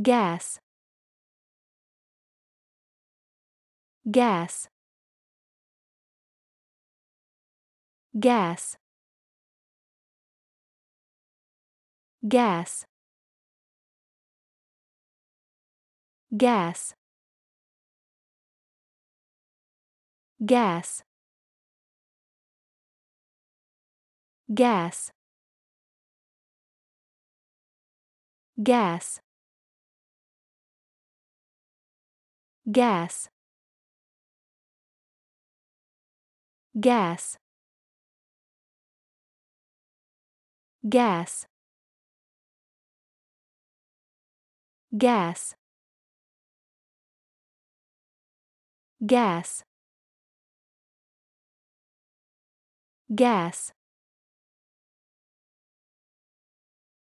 gas. Gas. Gas. Gas. Gas. Gas. Gas. Gas gas. Gas. Gas. Gas. Gas. Gas